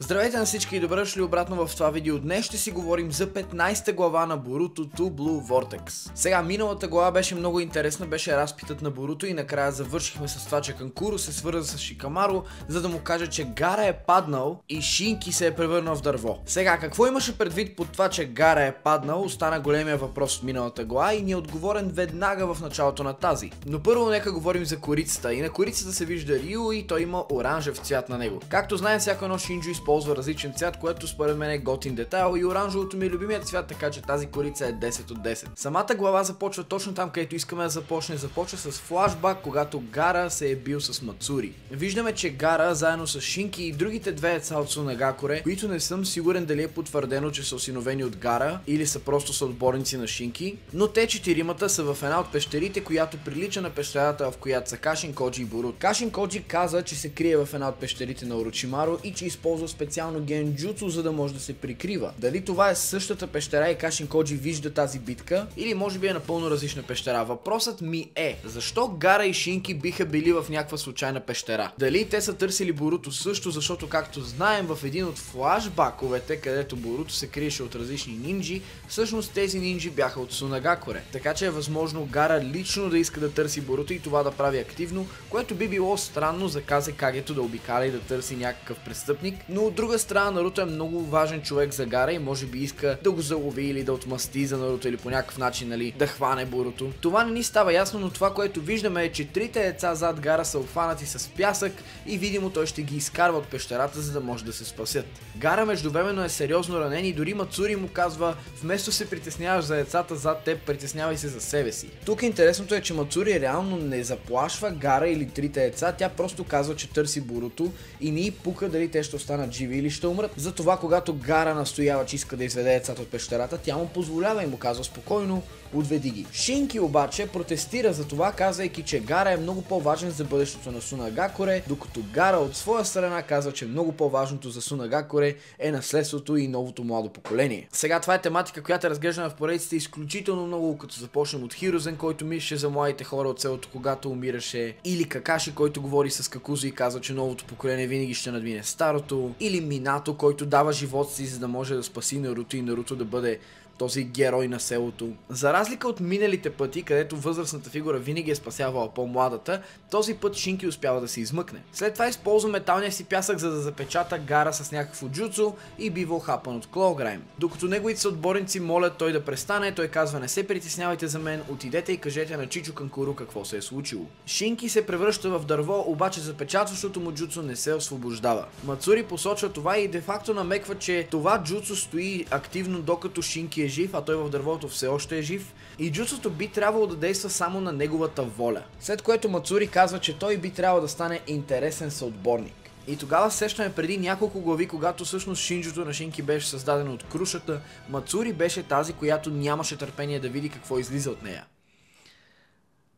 Здравейте на всички и добре дошли обратно в това видео. Днес ще си говорим за 15-та глава на Боруто to Blue Vortex. Сега, миналата глава беше много интересна, беше разпитът на Боруто и накрая завършихме с това, че Канкуро се свърза с Шикамаро, за да му каже, че Гара е паднал и Шинки се е превърнал в дърво. Сега, какво имаше предвид под това, че Гара е паднал, остана големия въпрос от миналата глава и ни е отговорен веднага в началото на тази. Но първо нека говорим за корицата. И на корицата се вижда Рио и той има оранжев цвят на него. Както знаем, всяко едно Шинджо използва различен цвят, което според мен е готин детайл и оранжевото ми е любимият цвят, така че тази корица е 10 от 10. Самата глава започва точно там, където искаме да започне. Започва с флашбак, когато Гара се е бил с Мацури. Виждаме, че Гара, заедно с Шинки и другите две деца от Сунагакоре, които не съм сигурен дали е потвърдено, че са осиновени от Гара или са просто са отборници на Шинки, но те четиримата са в една от пещерите, която прилича на пещерата, в която са Кашин Коджи и Бурут. Кашин Коджи каза, че се крие в една от пещерите на Орочимаро и че използва специално генджуцу, за да може да се прикрива. Дали това е същата пещера и Кашин Коджи вижда тази битка, или може би е напълно различна пещера. Въпросът ми е, защо Гара и Шинки биха били в някаква случайна пещера? Дали те са търсили Боруто също, защото както знаем в един от флашбаковете, където Боруто се криеше от различни нинджи, всъщност тези нинджи бяха от Сунагакоре. Така че е възможно Гара лично да иска да търси Боруто и това да прави активно, което би било странно за Казе Кагето да обикаля и да търси някакъв престъпник, но от друга страна Наруто е много важен човек за Гара и може би иска да го залови или да отмъсти за Наруто или по някакъв начин нали, да хване Боруто. Това не ни става ясно, но това, което виждаме е, че трите деца зад Гара са обхванати с пясък и видимо той ще ги изкарва от пещерата, за да може да се спасят. Гара междувременно е сериозно ранен и дори Мацури му казва, вместо се притесняваш за децата зад теб, притеснявай се за себе си. Тук интересното е, че Мацури реално не заплашва Гара или трите деца, тя просто казва, че търси Боруто и не и пука дали те ще останат живи или ще умрат. Затова, когато Гара настоява, че иска да изведе децата от пещерата, тя му позволява и му казва спокойно, отведи ги. Шинки обаче протестира за това, казвайки, че Гара е много по-важен за бъдещето на Сунагакоре, докато Гара от своя страна казва, че много по-важното за Сунагакоре е наследството и новото младо поколение. Сега това е тематика, която разглеждаме в поредиците изключително много, като започнем от Хирозен, който мише за младите хора от селото, когато умираше, или Какаши, който говори с Какузо и казва, че новото поколение винаги ще надмине старото, или Минато, който дава живота си, за да може да спаси Наруто и Наруто да бъде този герой на селото. За разлика от миналите пъти, където възрастната фигура винаги е спасявала по-младата, този път Шинки успява да се измъкне. След това използва металния си пясък, за да запечата Гара с някакво джуцу и бива охапан от Клограйм. Докато неговите съотборници молят той да престане, той казва не се притеснявайте за мен, отидете и кажете на Чичо Канкуру какво се е случило. Шинки се превръща в дърво, обаче запечатващото му джуцу не се освобождава. Мацури посочва това и де факто намеква, че това джуцу стои активно докато Шинки е жив, а той в дървото все още е жив. И джуцото би трябвало да действа само на неговата воля. След което Мацури казва, че той би трябвало да стане интересен съотборник. И тогава сещаме преди няколко глави, когато всъщност Шинджото на Шинки беше създадено от крушата, Мацури беше тази, която нямаше търпение да види какво излиза от нея.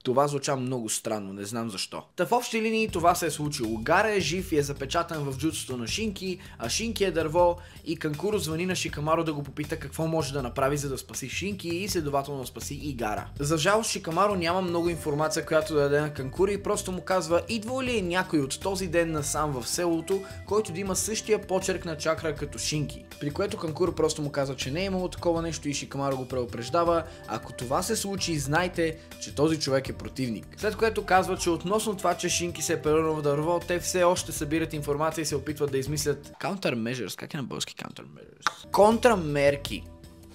Това звуча много странно, не знам защо. Та в общи линии това се е случило. Гара е жив и е запечатан в джутството на Шинки, а Шинки е дърво и Канкуро звъни на Шикамаро да го попита какво може да направи за да спаси Шинки и следователно спаси и Гара. За жалост Шикамаро няма много информация, която да даде на Канкуро и просто му казва идва ли е някой от този ден насам в селото, който да има същия почерк на чакра като Шинки. При което Канкуро просто му казва, че не е имало такова нещо и Шикамаро го преупреждава. Ако това се случи, знайте, че този човек е противник. След което казва, че относно това, че Шинки се е превърнал в дърво, те все още събират информация и се опитват да измислят countermeasures. Как е на български countermeasures? Контрамерки.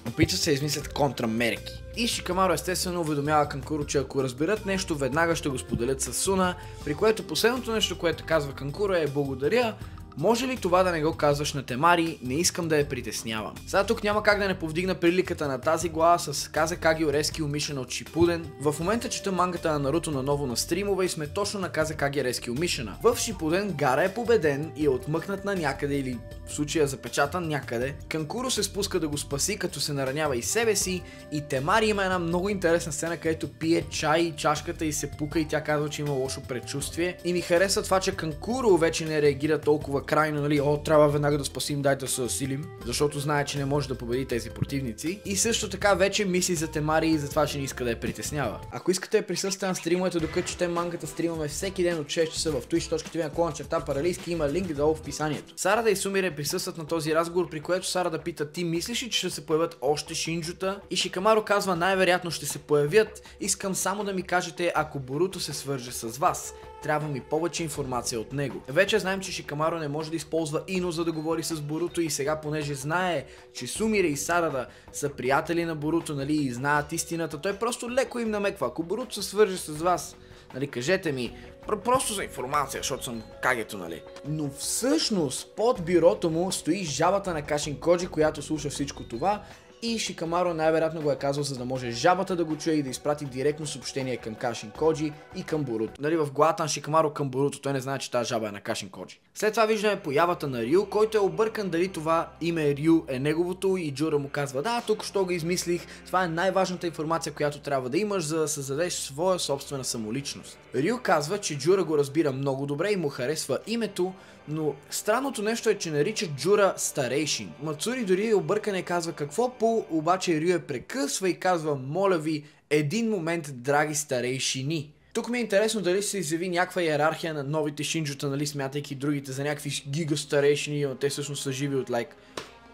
Опитват се да измислят контрамерки. И Шикамаро естествено уведомява Канкуро, че ако разберат нещо, веднага ще го споделят с Суна, при което последното нещо, което казва Канкуро е благодаря, може ли това да не го казваш на Темари? Не искам да я притеснявам. Сега тук няма как да не повдигна приликата на тази глава с Казе КагиОрески умишена от Шипуден. В момента чета мангата на Наруто наново на стримове и сме точно на Казе КагиОрески умишена. В Шипуден Гара е победен и е отмъкнат на някъде или в случая запечатан някъде. Канкуро се спуска да го спаси, като се наранява и себе си. И Темари има една много интересна сцена, където пие чай и чашката и се пука и тя казва, че има лошо предчувствие. И ми харесва това, че Канкуро вече не реагира толкова крайно, нали, о, трябва веднага да спасим, дай да се усилим, защото знае, че не може да победи тези противници. И също така вече мисли за Темари и за това, че не иска да я притеснява. Ако искате да присъствате на стримовете, докато четем мангата, стримаме всеки ден от 6 часа в twitch.tv на клона черта паралийски, има линк долу в описанието. Сара да и Сумире присъстват на този разговор, при което Сара да пита, ти мислиш ли, че ще се появят още шинджута? И Шикамаро казва, най-вероятно ще се появят. Искам само да ми кажете, ако Боруто се свърже с вас трябва ми повече информация от него. Вече знаем, че Шикамаро не може да използва Ино за да говори с Боруто и сега, понеже знае, че Сумире и Сарада са приятели на Боруто, нали, и знаят истината, той просто леко им намеква. Ако Боруто се свърже с вас, нали, кажете ми, просто за информация, защото съм кагето, нали. Но всъщност под бюрото му стои жабата на Кашин Коджи, която слуша всичко това и Шикамаро най-вероятно го е казал, за да може жабата да го чуе и да изпрати директно съобщение към Кашин Коджи и към Боруто. Нали в главата на Шикамаро към Боруто, той не знае, че тази жаба е на Кашин Коджи. След това виждаме появата на Рю, който е объркан дали това име Рю е неговото и Джура му казва, да, тук що го измислих, това е най-важната информация, която трябва да имаш, за да създадеш своя собствена самоличност. Рю казва, че Джура го разбира много добре и му харесва името, но странното нещо е, че нарича Джура старейшин. Мацури дори е объркане казва какво по, обаче Рю е прекъсва и казва, моля ви, един момент, драги старейшини. Тук ми е интересно дали се изяви някаква иерархия на новите шинджута, нали, смятайки другите за някакви гига старейшини, но те всъщност са живи от лайк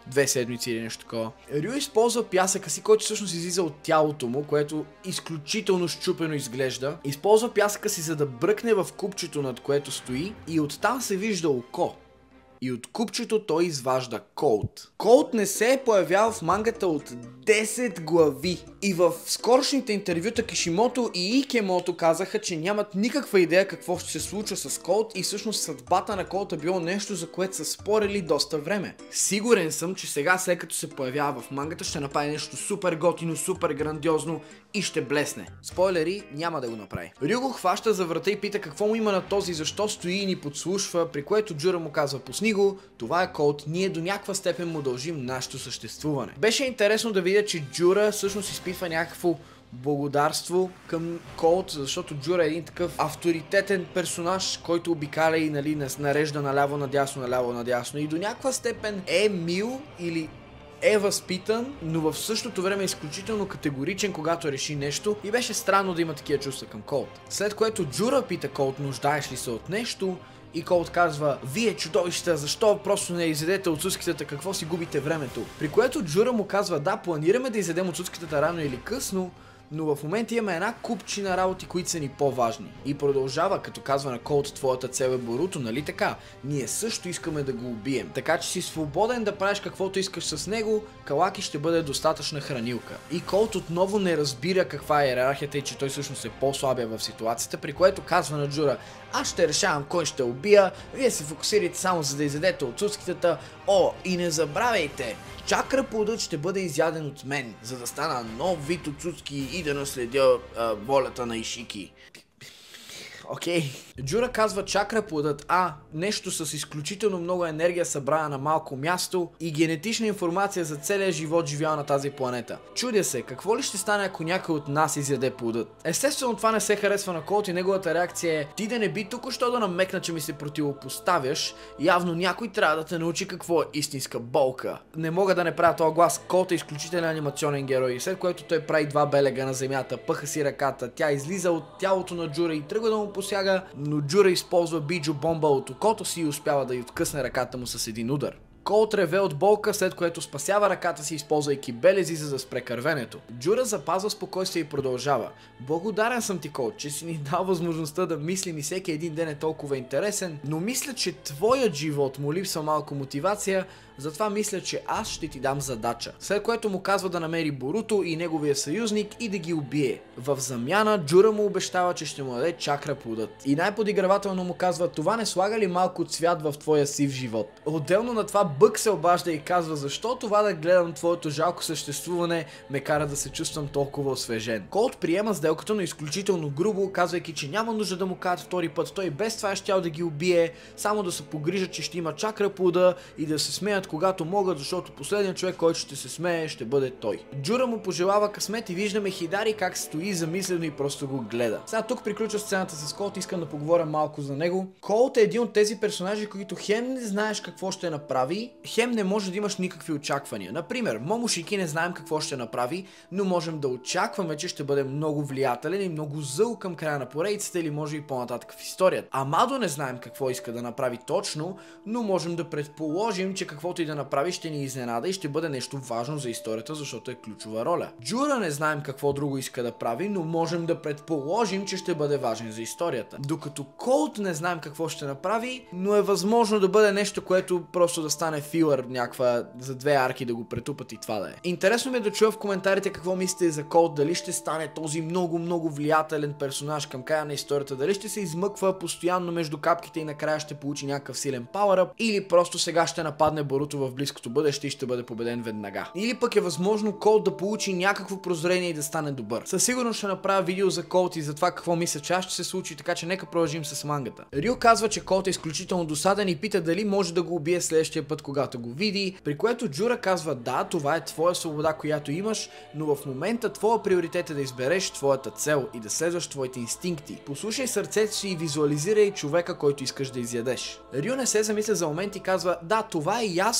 две седмици или нещо такова. Рю използва пясъка си, който всъщност излиза от тялото му, което изключително щупено изглежда. Използва пясъка си, за да бръкне в купчето, над което стои и оттам се вижда око и от купчето той изважда Колт. Колт не се е появял в мангата от 10 глави. И в скорошните интервюта Кишимото и Икемото казаха, че нямат никаква идея какво ще се случва с Колт и всъщност съдбата на Колт е било нещо, за което са спорили доста време. Сигурен съм, че сега след като се появява в мангата ще направи нещо супер готино, супер грандиозно и ще блесне. Спойлери, няма да го направи. Рю го хваща за врата и пита какво му има на този, защо стои и ни подслушва, при което Джура му казва пусни го, това е Колт, ние до някаква степен му дължим нашето съществуване. Беше интересно да видя, че Джура всъщност изпитва някакво благодарство към Колт, защото Джура е един такъв авторитетен персонаж, който обикаля и нали, нарежда наляво надясно, наляво надясно и до някаква степен е мил или е възпитан, но в същото време е изключително категоричен, когато реши нещо и беше странно да има такива чувства към Колт. След което Джура пита Колт, нуждаеш ли се от нещо и Колт казва, вие чудовища, защо просто не изядете от сускитата, какво си губите времето? При което Джура му казва, да, планираме да изядем от рано или късно, но в момента имаме една купчина работи, които са ни по-важни. И продължава, като казва на Колт, твоята цел е Боруто, нали така? Ние също искаме да го убием. Така че си свободен да правиш каквото искаш с него, Калаки ще бъде достатъчна хранилка. И Колт отново не разбира каква е иерархията и че той всъщност е по-слабия в ситуацията, при което казва на Джура, аз ще решавам кой ще убия, вие се фокусирайте само за да изядете от сускитата. О, и не забравяйте, чакра плодът ще бъде изяден от мен, за да стана нов вид от цуцки и да наследя а, волята на Ишики. Окей. Okay. Джура казва чакра плодът А, нещо с изключително много енергия събрана на малко място и генетична информация за целия живот живял на тази планета. Чудя се, какво ли ще стане ако някой от нас изяде плодът? Естествено това не се харесва на Колт и неговата реакция е ти да не би тук що да намекна, че ми се противопоставяш, явно някой трябва да те научи какво е истинска болка. Не мога да не правя този глас, Колт е изключителен анимационен герой, след което той прави два белега на земята, пъха си ръката, тя излиза от тялото на Джура и тръгва да му посяга, но Джура използва биджо бомба от окото си и успява да й откъсне ръката му с един удар. Колт реве от болка, след което спасява ръката си, използвайки белези за да спре кървенето. Джура запазва спокойствие и продължава. Благодарен съм ти, Колт, че си ни дал възможността да мислим и всеки един ден е толкова интересен, но мисля, че твоят живот му липсва малко мотивация, затова мисля, че аз ще ти дам задача. След което му казва да намери Боруто и неговия съюзник и да ги убие. В замяна Джура му обещава, че ще му даде чакра плодът. И най-подигравателно му казва, това не слага ли малко цвят в твоя сив живот? Отделно на това Бък се обажда и казва защо това да гледам твоето жалко съществуване ме кара да се чувствам толкова освежен. Колт приема сделката, но изключително грубо, казвайки, че няма нужда да му кажат втори път. Той без това е щял да ги убие, само да се погрижат, че ще има чакра плуда и да се смеят когато могат, защото последният човек, който ще се смее, ще бъде той. Джура му пожелава късмет и виждаме Хидари как стои замислено и просто го гледа. Сега тук приключва сцената с Колт, искам да поговоря малко за него. Колт е един от тези персонажи, които хем не знаеш какво ще направи, хем не може да имаш никакви очаквания. Например, Момошики не знаем какво ще направи, но можем да очакваме, че ще бъде много влиятелен и много зъл към края на поредицата или може и по-нататък в историята. Амадо не знаем какво иска да направи точно, но можем да предположим, че каквото и да направи ще ни изненада и ще бъде нещо важно за историята, защото е ключова роля. Джура не знаем какво друго иска да прави, но можем да предположим, че ще бъде важен за историята. Докато Колт не знаем какво ще направи, но е възможно да бъде нещо, което просто да стане филър някаква за две арки да го претупат и това да е. Интересно ми е да чуя в коментарите какво мислите за Колт, дали ще стане този много, много влиятелен персонаж към края на историята, дали ще се измъква постоянно между капките и накрая ще получи някакъв силен power или просто сега ще нападне Боруто в близкото бъдеще и ще бъде победен веднага. Или пък е възможно Колт да получи някакво прозрение и да стане добър. Със сигурност ще направя видео за Колт и за това какво мисля, че аз ще се случи, така че нека продължим с мангата. Рю казва, че Колт е изключително досаден и пита дали може да го убие следващия път, когато го види, при което Джура казва да, това е твоя свобода, която имаш, но в момента твоя приоритет е да избереш твоята цел и да следваш твоите инстинкти. Послушай сърцето си и визуализирай човека, който искаш да изядеш. Рю не се замисля за момент и казва да, това е ясно,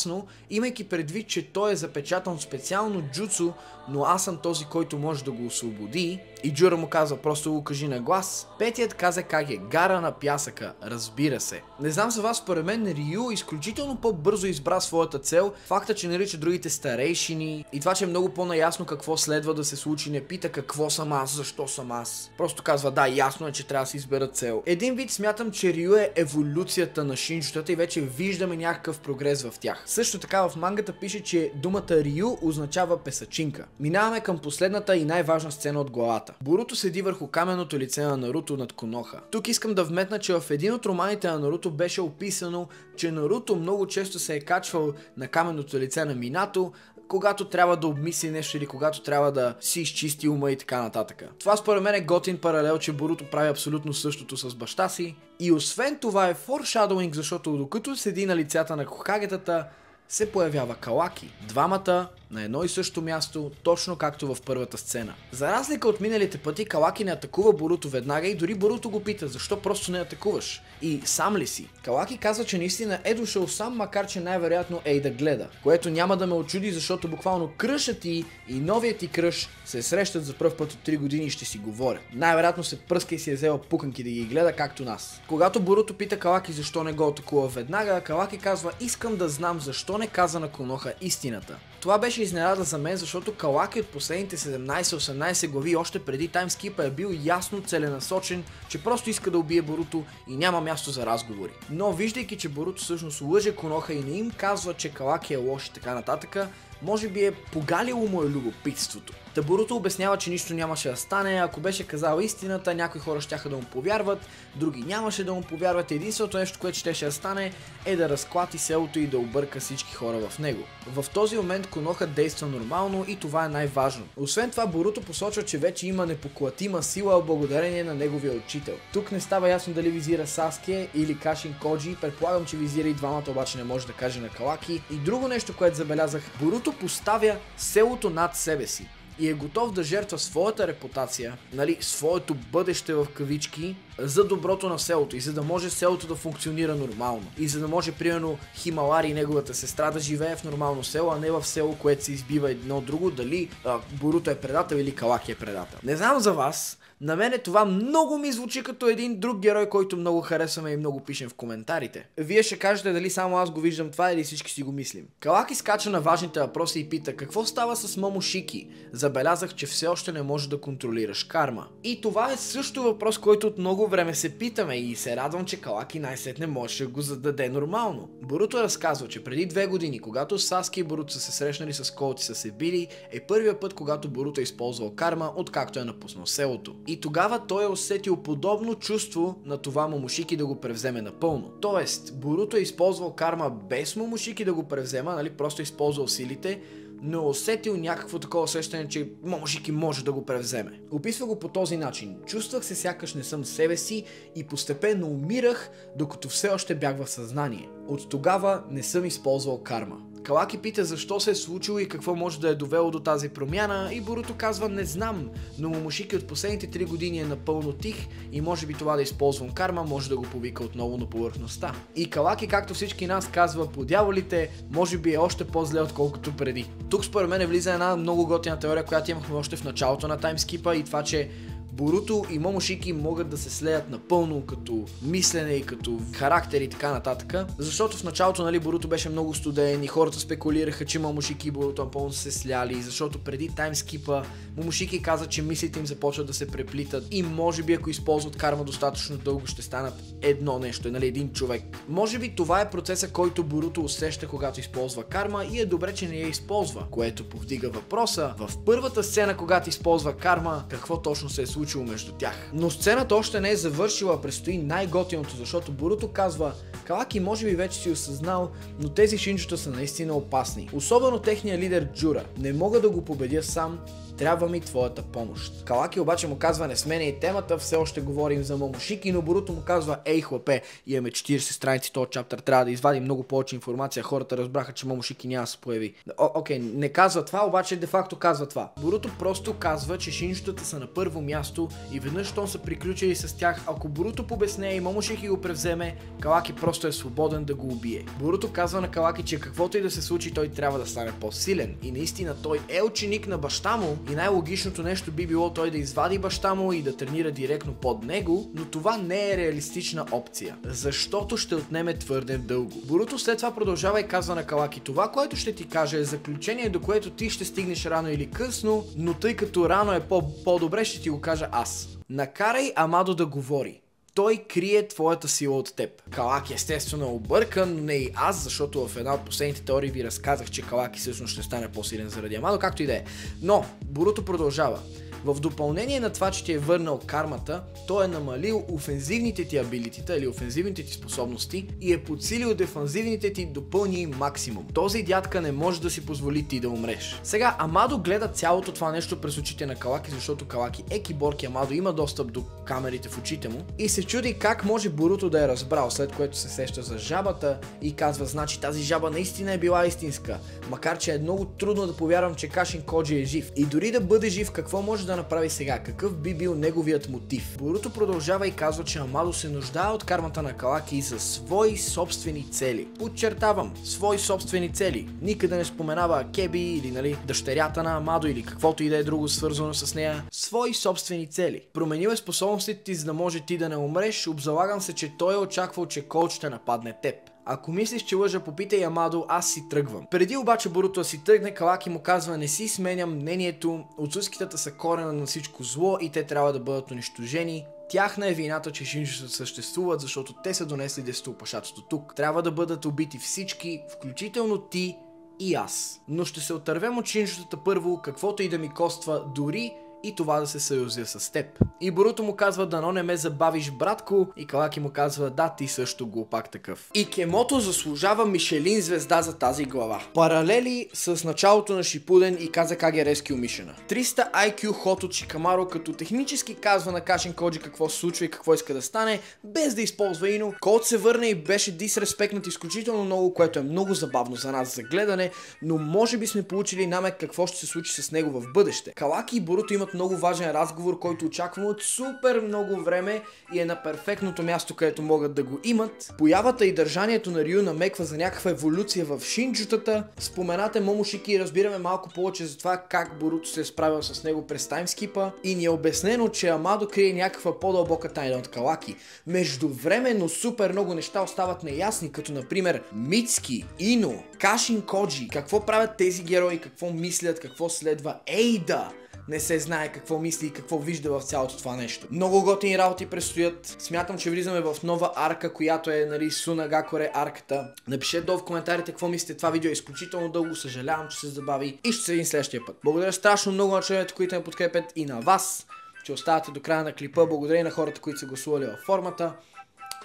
имайки предвид, че той е запечатан специално джуцу, но аз съм този, който може да го освободи. И Джура му казва, просто го кажи на глас. Петият каза как е гара на пясъка, разбира се. Не знам за вас, според мен Рю изключително по-бързо избра своята цел. Факта, че нарича другите старейшини и това, че е много по-наясно какво следва да се случи, не пита какво съм аз, защо съм аз. Просто казва, да, ясно е, че трябва да се избера цел. Един вид смятам, че Рю е еволюцията на шинчетата и вече виждаме някакъв прогрес в тях. Също така в мангата пише, че думата Рю означава песачинка. Минаваме към последната и най-важна сцена от главата. Боруто седи върху каменното лице на Наруто над Коноха. Тук искам да вметна, че в един от романите на Наруто беше описано, че Наруто много често се е качвал на каменното лице на Минато, когато трябва да обмисли нещо или когато трябва да си изчисти ума и така нататък. Това според мен е готин паралел, че Боруто прави абсолютно същото с баща си. И освен това е форшадоинг, защото докато седи на лицата на Хокагетата, се появява Калаки. Двамата на едно и също място, точно както в първата сцена. За разлика от миналите пъти, Калаки не атакува Боруто веднага и дори Боруто го пита, защо просто не атакуваш? И сам ли си? Калаки казва, че наистина е дошъл сам, макар че най-вероятно е и да гледа. Което няма да ме очуди, защото буквално кръшът ти и новият ти кръш се срещат за първ път от 3 години и ще си говорят. Най-вероятно се пръска и си е взела пуканки да ги гледа, както нас. Когато Боруто пита Калаки защо не го атакува веднага, Калаки казва, искам да знам защо не каза на Коноха истината. Това беше изненада за мен, защото Калаки от последните 17-18 глави още преди таймскипа е бил ясно целенасочен, че просто иска да убие Боруто и няма място за разговори. Но виждайки, че Боруто всъщност лъже Коноха и не им казва, че Калаки е лош и така нататък, може би е погалило му е любопитството. Табуруто обяснява, че нищо нямаше да стане, ако беше казал истината, някои хора ще да му повярват, други нямаше да му повярват. Единственото нещо, което ще да стане е да разклати селото и да обърка всички хора в него. В този момент Коноха действа нормално и това е най-важно. Освен това, Боруто посочва, че вече има непоклатима сила благодарение на неговия учител. Тук не става ясно дали визира Саске или Кашин Коджи, предполагам, че визира и двамата, обаче не може да каже на Калаки. И друго нещо, което забелязах, Боруто поставя селото над себе си и е готов да жертва своята репутация, нали, своето бъдеще в кавички, за доброто на селото и за да може селото да функционира нормално. И за да може, примерно, Хималари и неговата сестра да живее в нормално село, а не в село, което се избива едно друго, дали а, Боруто е предател или Калаки е предател. Не знам за вас, на мене това много ми звучи като един друг герой, който много харесваме и много пишем в коментарите. Вие ще кажете дали само аз го виждам това или всички си го мислим. Калаки скача на важните въпроси и пита какво става с Момошики. Забелязах, че все още не може да контролираш карма. И това е също въпрос, който от много време се питаме и се радвам, че Калаки най-сетне може да го зададе нормално. Боруто разказва, че преди две години, когато Саски и Боруто са се срещнали с Колт са се били, е първият път, когато Боруто е използвал карма, откакто е напуснал селото. И тогава той е усетил подобно чувство на това Момошики да го превземе напълно. Тоест, Боруто е използвал карма без Момошики да го превзема, нали, просто е използвал силите, но е усетил някакво такова усещане, че Момошики може да го превземе. Описва го по този начин. Чувствах се сякаш не съм себе си и постепенно умирах, докато все още бях в съзнание. От тогава не съм използвал карма. Калаки пита защо се е случило и какво може да е довело до тази промяна и Боруто казва не знам, но Момошики от последните 3 години е напълно тих и може би това да използвам карма може да го повика отново на повърхността. И Калаки, както всички нас казва по дяволите, може би е още по-зле отколкото преди. Тук според мен влиза една много готина теория, която имахме още в началото на таймскипа и това, че Боруто и Момошики могат да се слеят напълно като мислене и като характер и така нататък. Защото в началото нали, Боруто беше много студен и хората спекулираха, че Момошики и Боруто напълно се сляли, защото преди таймскипа Момошики каза, че мислите им започват да се преплитат и може би ако използват карма достатъчно дълго ще станат едно нещо, нали, един човек. Може би това е процеса, който Боруто усеща, когато използва карма и е добре, че не я използва, което повдига въпроса в първата сцена, когато използва карма, какво точно се е случило случило между тях. Но сцената още не е завършила, предстои най-готиното, защото Буруто казва Калаки може би вече си осъзнал, но тези шинчета са наистина опасни. Особено техния лидер Джура. Не мога да го победя сам, трябва ми твоята помощ. Калаки обаче му казва не сменя и темата, все още говорим за Момошики, но Боруто му казва ей хлапе, имаме 40 страници този чаптър, трябва да извадим много повече информация, хората разбраха, че Момошики няма да се появи. О, окей, не казва това, обаче де факто казва това. Боруто просто казва, че шинчетата са на първо място и веднъж, щом са приключили с тях, ако Боруто побесне и Момошики го превземе, Калаки просто е свободен да го убие. Боруто казва на Калаки, че каквото и да се случи, той трябва да стане по-силен. И наистина той е ученик на баща му и най-логичното нещо би било той да извади баща му и да тренира директно под него, но това не е реалистична опция, защото ще отнеме твърде дълго. Боруто след това продължава и казва на Калаки, това, което ще ти кажа е заключение, до което ти ще стигнеш рано или късно, но тъй като рано е по- по-добре, ще ти го кажа аз. Накарай Амадо да говори той крие твоята сила от теб. Калак естествено е объркан, но не и аз, защото в една от последните теории ви разказах, че Калаки всъщност ще стане по-силен заради Амадо, както и да е. Но, Буруто продължава. В допълнение на това, че ти е върнал кармата, той е намалил офензивните ти абилитита или офензивните ти способности и е подсилил дефанзивните ти до пълния максимум. Този дядка не може да си позволи ти да умреш. Сега, Амадо гледа цялото това нещо през очите на Калаки, защото Калаки е киборг и Амадо има достъп до камерите в очите му и се чуди как може Буруто да е разбрал, след което се сеща за жабата и казва, значи тази жаба наистина е била истинска, макар че е много трудно да повярвам, че Кашин Коджи е жив. И дори да бъде жив, какво може да да направи сега? Какъв би бил неговият мотив? Боруто продължава и казва, че Амадо се нуждае от кармата на Калаки за свои собствени цели. Подчертавам, свои собствени цели. Никъде не споменава Кеби или нали, дъщерята на Амадо или каквото и да е друго свързано с нея. Свои собствени цели. Променил е способностите ти, за да може ти да не умреш. Обзалагам се, че той е очаквал, че Кол ще нападне теб. Ако мислиш, че лъжа, попитай Ямадо, аз си тръгвам. Преди обаче Боруто да си тръгне, Калаки му казва, не си сменям мнението, отсускитата са корена на всичко зло и те трябва да бъдат унищожени. Тяхна е вината, че шинжите съществуват, защото те са донесли десетоопашатото тук. Трябва да бъдат убити всички, включително ти и аз. Но ще се отървем от шинжетата първо, каквото и да ми коства, дори и това да се съюзя с теб. И Боруто му казва, дано не ме забавиш, братко, и Калаки му казва, да, ти също глупак такъв. И Кемото заслужава Мишелин звезда за тази глава. Паралели с началото на Шипуден и каза как е Rescue Mission. 300 IQ ход от Шикамаро, като технически казва на Кашин Коджи какво се случва и какво иска да стане, без да използва Ино. Код се върне и беше дисреспектнат изключително много, което е много забавно за нас за гледане, но може би сме получили намек какво ще се случи с него в бъдеще. Калаки и Боруто имат много важен разговор, който очакваме от супер много време и е на перфектното място, където могат да го имат. Появата и държанието на Рю намеква за някаква еволюция в шинджутата. Споменате Момошики и разбираме малко повече за това как Боруто се е справил с него през таймскипа и ни е обяснено, че Амадо крие някаква по-дълбока тайна от Калаки. Междувременно супер много неща остават неясни, като например Мицки, Ино, Кашин Коджи, какво правят тези герои, какво мислят, какво следва Ейда, не се знае какво мисли и какво вижда в цялото това нещо. Много готини работи предстоят. Смятам, че влизаме в нова арка, която е нали, Суна Гакоре арката. Напишете долу в коментарите какво мислите. Това видео е изключително дълго, съжалявам, че се забави и ще се видим следващия път. Благодаря страшно много на членовете, които ме подкрепят и на вас, че оставате до края на клипа. Благодаря и на хората, които са гласували във формата.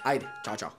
Айде, чао, чао!